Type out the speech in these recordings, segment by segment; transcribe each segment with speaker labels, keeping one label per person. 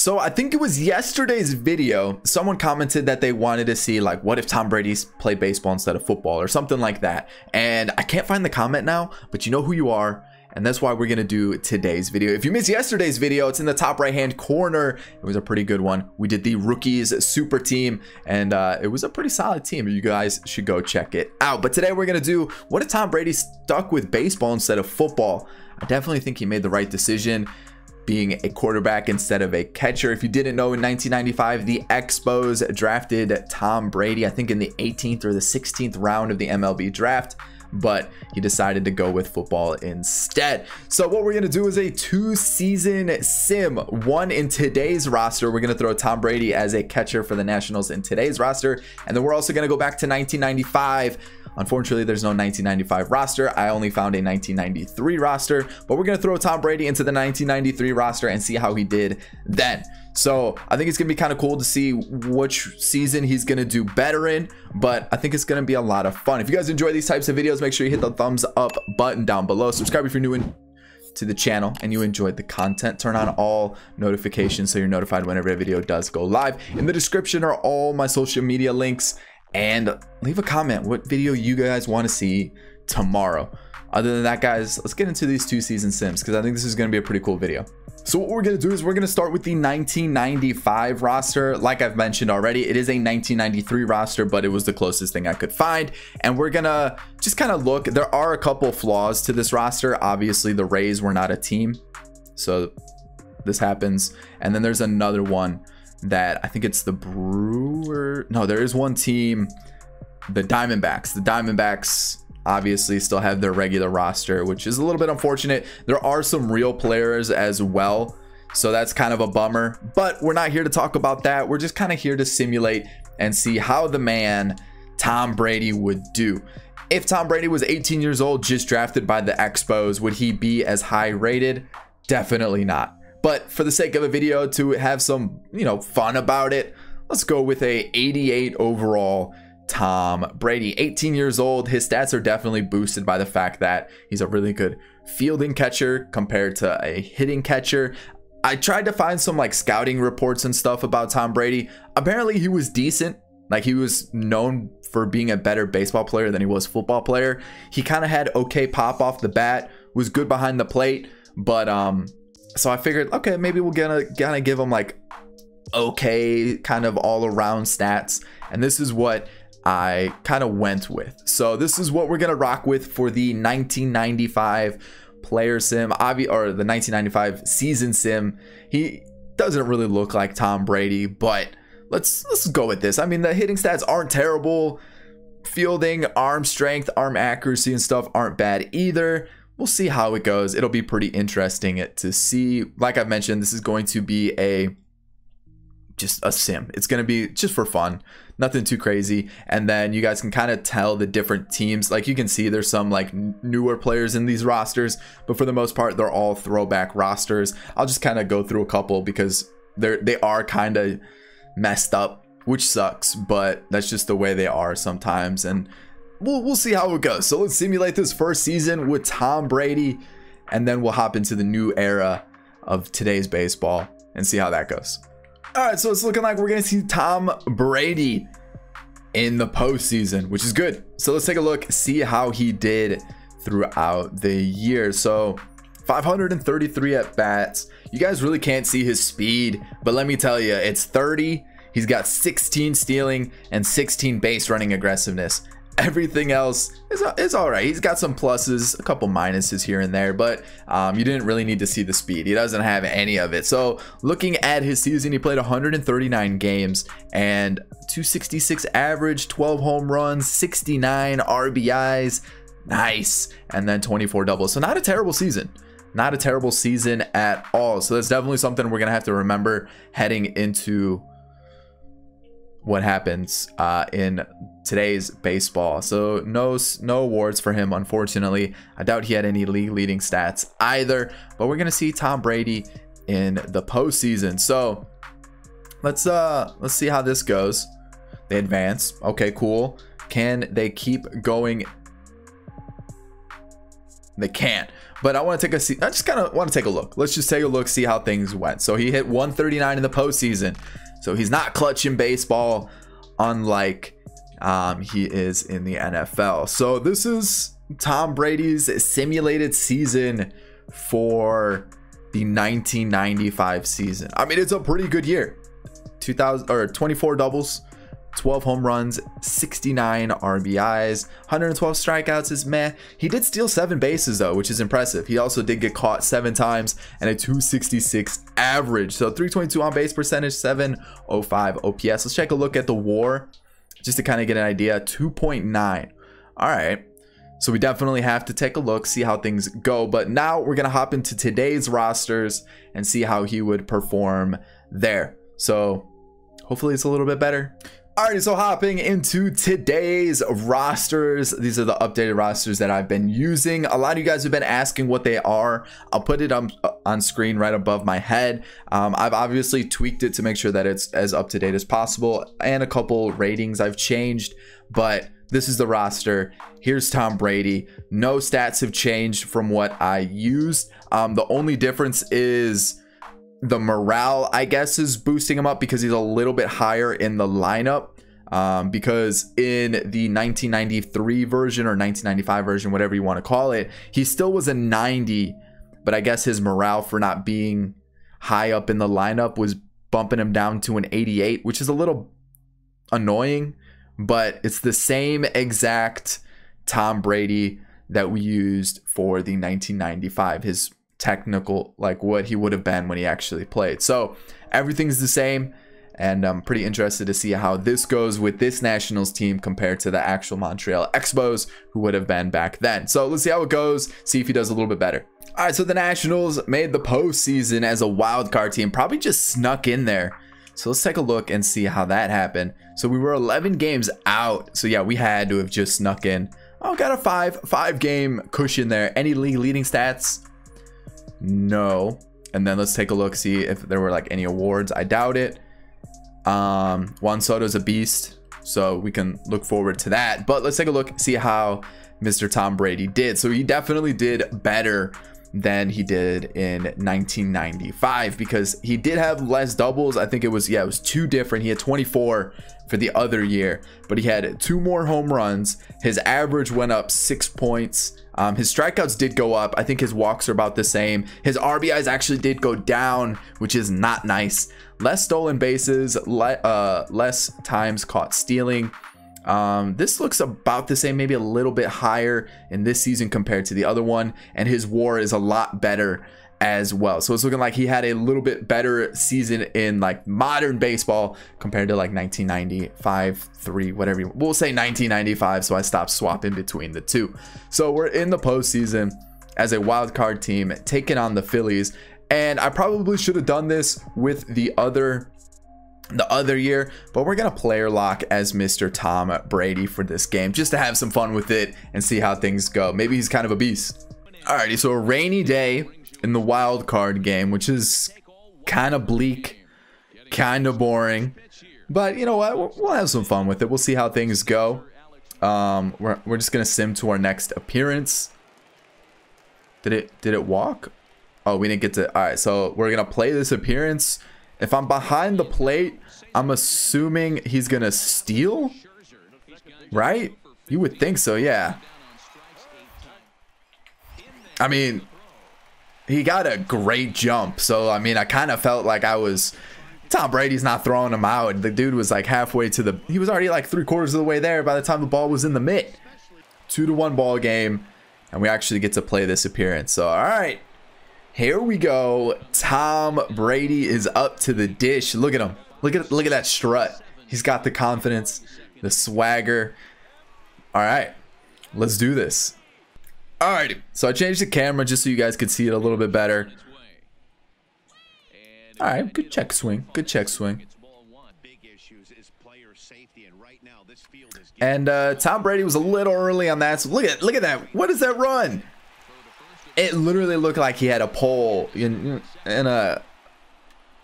Speaker 1: So I think it was yesterday's video. Someone commented that they wanted to see like, what if Tom Brady's played baseball instead of football or something like that. And I can't find the comment now, but you know who you are. And that's why we're going to do today's video. If you missed yesterday's video, it's in the top right hand corner. It was a pretty good one. We did the rookies super team and uh, it was a pretty solid team. You guys should go check it out. But today we're going to do what if Tom Brady stuck with baseball instead of football? I definitely think he made the right decision being a quarterback instead of a catcher. If you didn't know, in 1995, the Expos drafted Tom Brady, I think in the 18th or the 16th round of the MLB draft but he decided to go with football instead. So what we're going to do is a two season sim, one in today's roster. We're going to throw Tom Brady as a catcher for the Nationals in today's roster. And then we're also going to go back to 1995 Unfortunately, there's no 1995 roster. I only found a 1993 roster, but we're going to throw Tom Brady into the 1993 roster and see how he did then. So I think it's going to be kind of cool to see which season he's going to do better in, but I think it's going to be a lot of fun. If you guys enjoy these types of videos, make sure you hit the thumbs up button down below. Subscribe if you're new in to the channel and you enjoyed the content turn on all notifications so you're notified whenever a video does go live in the description are all my social media links and leave a comment what video you guys want to see tomorrow. Other than that, guys, let's get into these two season sims because I think this is going to be a pretty cool video. So what we're going to do is we're going to start with the 1995 roster. Like I've mentioned already, it is a 1993 roster, but it was the closest thing I could find. And we're going to just kind of look. There are a couple flaws to this roster. Obviously, the Rays were not a team. So this happens. And then there's another one that I think it's the Brewer. No, there is one team, the Diamondbacks. The Diamondbacks obviously still have their regular roster, which is a little bit unfortunate. There are some real players as well. So that's kind of a bummer, but we're not here to talk about that. We're just kind of here to simulate and see how the man Tom Brady would do. If Tom Brady was 18 years old, just drafted by the Expos, would he be as high rated? Definitely not. But for the sake of a video to have some, you know, fun about it, let's go with a 88 overall Tom Brady. 18 years old. His stats are definitely boosted by the fact that he's a really good fielding catcher compared to a hitting catcher. I tried to find some like scouting reports and stuff about Tom Brady. Apparently he was decent. Like he was known for being a better baseball player than he was football player. He kind of had okay pop off the bat, was good behind the plate, but um so I figured, okay, maybe we're gonna gonna give him like okay kind of all around stats. And this is what I kind of went with. So this is what we're gonna rock with for the 1995 player sim, or the 1995 season sim. He doesn't really look like Tom Brady, but let's let's go with this. I mean, the hitting stats aren't terrible. Fielding, arm strength, arm accuracy, and stuff aren't bad either we'll see how it goes. It'll be pretty interesting to see. Like I've mentioned, this is going to be a just a sim. It's going to be just for fun, nothing too crazy. And then you guys can kind of tell the different teams. Like you can see there's some like newer players in these rosters, but for the most part, they're all throwback rosters. I'll just kind of go through a couple because they're they are kind of messed up, which sucks, but that's just the way they are sometimes. And we'll, we'll see how it goes. So let's simulate this first season with Tom Brady, and then we'll hop into the new era of today's baseball and see how that goes. All right, so it's looking like we're going to see Tom Brady in the postseason, which is good. So let's take a look, see how he did throughout the year. So 533 at bats. You guys really can't see his speed, but let me tell you, it's 30. He's got 16 stealing and 16 base running aggressiveness everything else is, is all right. He's got some pluses, a couple minuses here and there, but um, you didn't really need to see the speed. He doesn't have any of it. So looking at his season, he played 139 games and 266 average, 12 home runs, 69 RBIs. Nice. And then 24 doubles. So not a terrible season. Not a terrible season at all. So that's definitely something we're going to have to remember heading into what happens uh, in today's baseball. So no no awards for him, unfortunately. I doubt he had any league leading stats either. But we're gonna see Tom Brady in the postseason. So let's uh let's see how this goes. They advance. Okay, cool. Can they keep going? They can't. But I want to take a see. I just kind of want to take a look. Let's just take a look, see how things went. So he hit 139 in the postseason. So he's not clutching baseball, unlike um, he is in the NFL. So this is Tom Brady's simulated season for the 1995 season. I mean, it's a pretty good year. 2000 or 24 doubles, 12 home runs, 69 RBIs, 112 strikeouts is meh. He did steal seven bases though, which is impressive. He also did get caught seven times and a 266 average. So 322 on base percentage, 705 OPS. Let's take a look at the WAR just to kind of get an idea. 2.9. All right. So we definitely have to take a look, see how things go. But now we're going to hop into today's rosters and see how he would perform there. So hopefully it's a little bit better. Alrighty, so hopping into today's rosters. These are the updated rosters that I've been using. A lot of you guys have been asking what they are. I'll put it on, on screen right above my head. Um, I've obviously tweaked it to make sure that it's as up to date as possible. And a couple ratings I've changed, but this is the roster. Here's Tom Brady. No stats have changed from what I used. Um, the only difference is the morale, I guess, is boosting him up because he's a little bit higher in the lineup. Um, because in the 1993 version or 1995 version, whatever you want to call it, he still was a 90, but I guess his morale for not being high up in the lineup was bumping him down to an 88, which is a little annoying but it's the same exact Tom Brady that we used for the 1995 his technical like what he would have been when he actually played. So everything's the same and I'm pretty interested to see how this goes with this Nationals team compared to the actual Montreal Expos who would have been back then. So let's see how it goes, see if he does a little bit better. All right, so the Nationals made the postseason as a wild card team, probably just snuck in there so let's take a look and see how that happened. So we were 11 games out. So yeah, we had to have just snuck in. Oh, got a five five game cushion there. Any league leading stats? No. And then let's take a look, see if there were like any awards. I doubt it. Um, Juan Soto's a beast, so we can look forward to that. But let's take a look, see how Mr. Tom Brady did. So he definitely did better than he did in 1995 because he did have less doubles. I think it was, yeah, it was two different. He had 24 for the other year, but he had two more home runs. His average went up six points. Um, his strikeouts did go up. I think his walks are about the same. His RBIs actually did go down, which is not nice. Less stolen bases, le uh, less times caught stealing. Um, this looks about the same, maybe a little bit higher in this season compared to the other one, and his WAR is a lot better as well. So it's looking like he had a little bit better season in like modern baseball compared to like 1995, 3, whatever. You, we'll say 1995, so I stopped swapping between the two. So we're in the postseason as a wild card team taking on the Phillies. And I probably should have done this with the other the other year, but we're gonna player lock as Mr. Tom Brady for this game just to have some fun with it and see how things go. Maybe he's kind of a beast. Alrighty, so a rainy day in the wild card game, which is kind of bleak, kind of boring, but you know what? We'll have some fun with it. We'll see how things go. Um, we're, we're just gonna sim to our next appearance. Did it did it walk? Oh, we didn't get to. All right, so we're gonna play this appearance if I'm behind the plate, I'm assuming he's going to steal, right? You would think so, yeah. I mean, he got a great jump. So, I mean, I kind of felt like I was... Tom Brady's not throwing him out. The dude was like halfway to the... He was already like three quarters of the way there by the time the ball was in the mitt. Two to one ball game. And we actually get to play this appearance. So, all right. Here we go. Tom Brady is up to the dish. Look at him. Look at look at that strut. He's got the confidence, the swagger. All right, let's do this. All right, so I changed the camera just so you guys could see it a little bit better. All right, good check swing. Good check swing. And uh, Tom Brady was a little early on that. So look at look at that. What is that run? It literally looked like he had a pole in in a,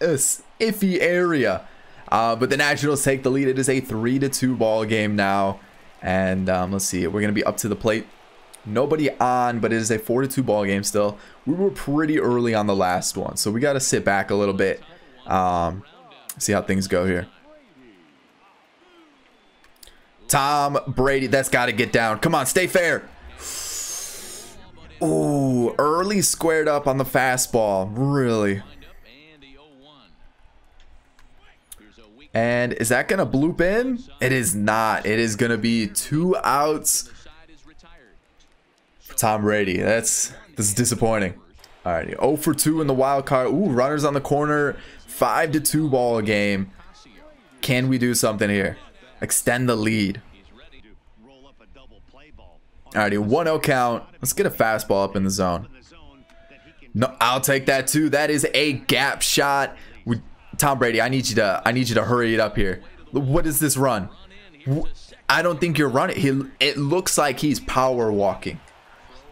Speaker 1: a iffy area. Uh, but the Nationals take the lead. It is a three to two ball game now, and um, let's see. We're gonna be up to the plate Nobody on, but it is a 4 to 2 ball game still. We were pretty early on the last one, so we got to sit back a little bit. Um, see how things go here. Tom Brady, that's got to get down. Come on, stay fair. Ooh, early squared up on the fastball. Really. And is that going to bloop in? It is not. It is going to be two outs for Tom Brady. That's this is disappointing. Alrighty, 0 for 2 in the wild card. Ooh, runners on the corner. 5 to 2 ball game. Can we do something here? Extend the lead. Alrighty, 1-0 count. Let's get a fastball up in the zone. No, I'll take that too. That is a gap shot. We, Tom Brady, I need you to I need you to hurry it up here. What is this run? I don't think you're running. He it looks like he's power walking.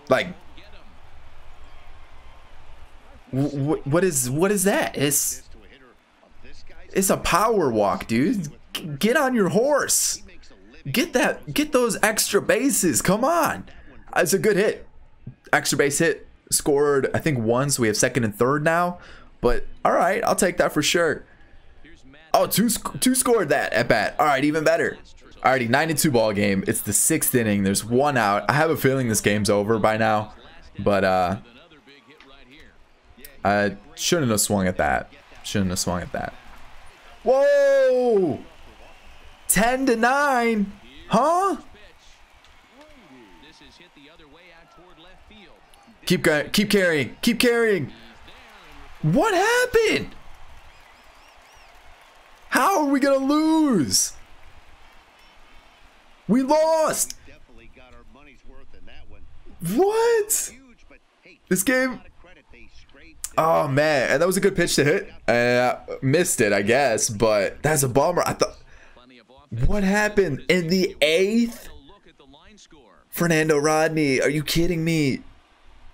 Speaker 1: Like what is what is that? It's it's a power walk, dude. Get on your horse. Get that get those extra bases. Come on. It's a good hit. Extra base hit. Scored, I think, once. We have second and third now. But all right, I'll take that for sure. Oh, two, two scored that at bat. All right, even better. Alrighty, 9-2 ball game. It's the sixth inning. There's one out. I have a feeling this game's over by now. But uh, I shouldn't have swung at that. Shouldn't have swung at that. Whoa! 10 to 9. Huh? Keep going. Keep carrying. Keep carrying. What happened? How are we going to lose? We lost. What? This game. Oh man, and that was a good pitch to hit. Uh, missed it, I guess, but that's a bummer. I thought. What happened in the eighth? Fernando Rodney, are you kidding me?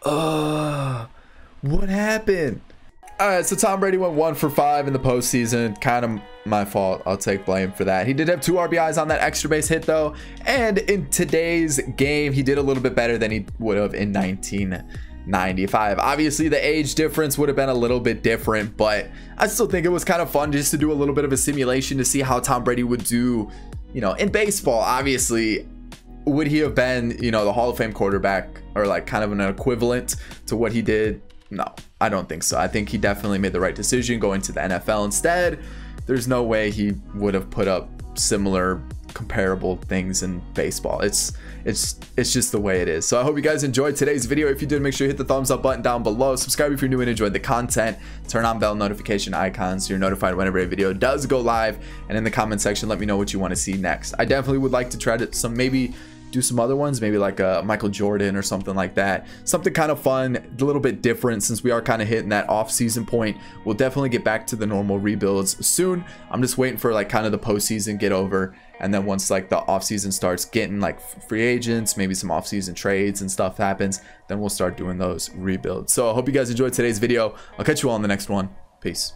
Speaker 1: Uh, what happened? All right, so Tom Brady went one for five in the postseason. Kind of my fault. I'll take blame for that. He did have two RBIs on that extra base hit, though. And in today's game, he did a little bit better than he would have in 1995. Obviously, the age difference would have been a little bit different, but I still think it was kind of fun just to do a little bit of a simulation to see how Tom Brady would do, you know, in baseball. Obviously, would he have been, you know, the Hall of Fame quarterback or like kind of an equivalent to what he did no, I don't think so. I think he definitely made the right decision going to the NFL instead. There's no way he would have put up similar comparable things in baseball. It's it's it's just the way it is. So I hope you guys enjoyed today's video. If you did, make sure you hit the thumbs up button down below. Subscribe if you're new and enjoyed the content. Turn on bell notification icons so you're notified whenever a video does go live. And in the comment section, let me know what you want to see next. I definitely would like to try to some maybe do some other ones, maybe like a Michael Jordan or something like that. Something kind of fun, a little bit different since we are kind of hitting that off-season point. We'll definitely get back to the normal rebuilds soon. I'm just waiting for like kind of the postseason get over. And then once like the off-season starts getting like free agents, maybe some off-season trades and stuff happens, then we'll start doing those rebuilds. So I hope you guys enjoyed today's video. I'll catch you all in the next one. Peace.